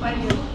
Valeu.